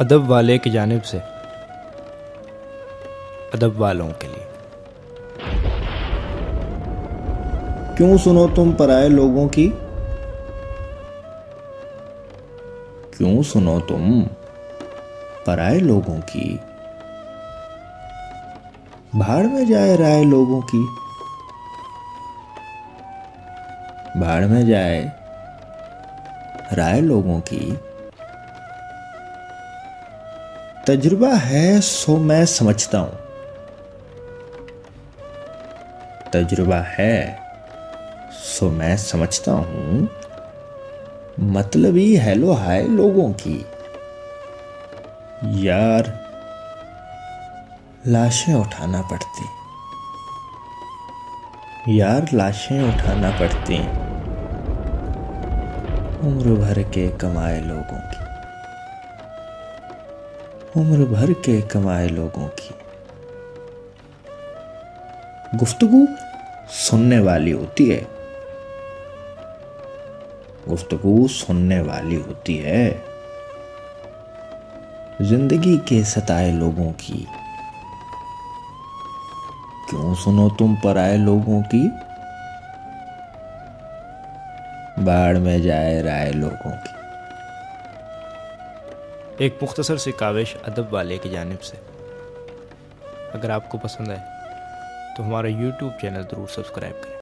अदब वाले की जानब से, अदब वालों के लिए। क्यों सुनो तुम पराए लोगों की? क्यों सुनो तुम पराए लोगों की? भाड़ में जाए राय लोगों की। भाड़ में जाए राय लोगों की। तजुर्बा है, सो मैं समझता हूँ। तजुर्बा है, सो मैं समझता हूँ। मतलब ही हेलो हाय लोगों की। यार, लाशें उठाना पड़ती। यार, लाशें उठाना पड़ती। उम्र भर के कमाए लोगों की। उम्र भर के कमाए लोगों की। गुफ्तगु सुनने वाली होती है। गुफ्तगु सुनने वाली होती है। ज़िंदगी के सताए लोगों की। क्यों सुनो तुम पर आए लोगों की? बाढ़ में जाए राय लोगों की। एक मुख्तसर सी काविश अदब वाले की जानब से। अगर आपको पसंद आए तो हमारा यूट्यूब चैनल ज़रूर सब्सक्राइब करें।